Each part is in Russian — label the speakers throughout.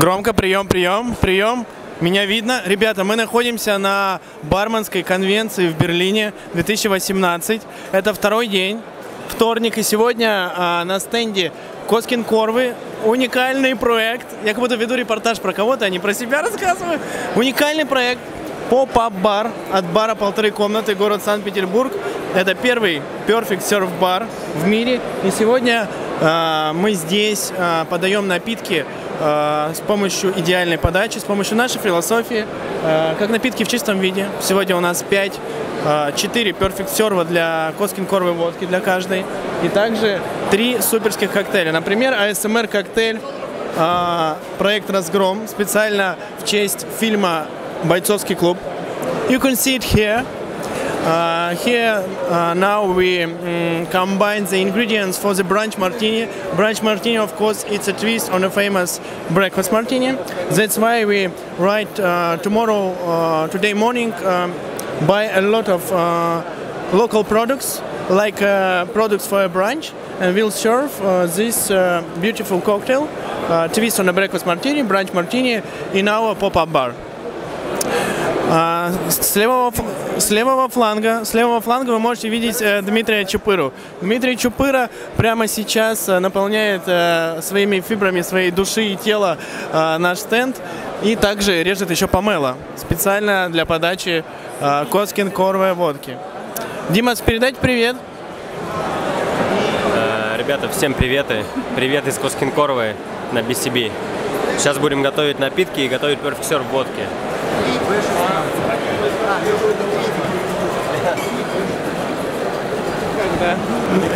Speaker 1: Громко, прием, прием, прием. Меня видно. Ребята, мы находимся на барменской конвенции в Берлине 2018. Это второй день, вторник. И сегодня а, на стенде Коскенкорвы. Уникальный проект. Я как будто веду репортаж про кого-то, а не про себя рассказываю. Уникальный проект. Pop-up бар от бара полторы комнаты, город Санкт-Петербург. Это первый Perfect Serve бар в мире. И сегодня мы здесь э, подаем напитки э, с помощью идеальной подачи, с помощью нашей философии, э, как напитки в чистом виде. Сегодня у нас 5, э, 4 Perfect Serve для Коскин Корвы водки для каждой. И также 3 суперских коктейля. Например, ASMR коктейль э, проект «Разгром» специально в честь фильма «Бойцовский клуб». You can see it here. Uh, here uh, now we mm, combine the ingredients for the brunch martini. Brunch martini, of course, it's a twist on a famous breakfast martini. That's why we write uh, tomorrow, uh, today morning, um, buy a lot of uh, local products, like uh, products for a brunch, and we'll serve this beautiful cocktail, twist on a breakfast martini, brunch martini, in our pop-up bar. А, С левого, с левого фланга, с левого фланга вы можете видеть э, Дмитрия Чупыру. Дмитрий Чупыра прямо сейчас э, наполняет э, своими фибрами своей души и тела э, наш стенд и также режет еще помело специально для подачи э, Коскин Корве водки. Димас, передать привет.
Speaker 2: Э, Ребята, всем приветы. Привет из Коскинкоровой на BCB. Сейчас будем готовить напитки и готовить Perfect Serve водки.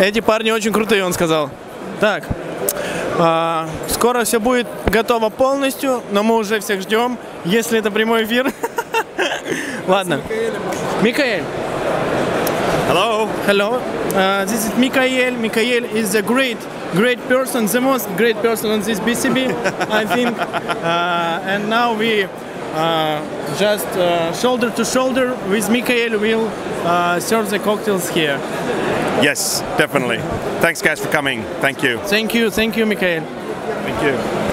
Speaker 1: Эти парни очень крутые, он сказал. Так, а, скоро все будет готово полностью, но мы уже всех ждем, если это прямой эфир. Ладно. Микаэль.
Speaker 2: Hello!
Speaker 1: Hello. Uh, this is Mikael. Mikael is a great, great person, the most great person on this BCB, I think. Uh, and now we just uh, shoulder to shoulder with Mikael will uh, serve the cocktails here.
Speaker 3: Yes, definitely. Thanks, guys, for coming. Thank you.
Speaker 1: Thank you, thank you, Mikael.
Speaker 3: Thank you.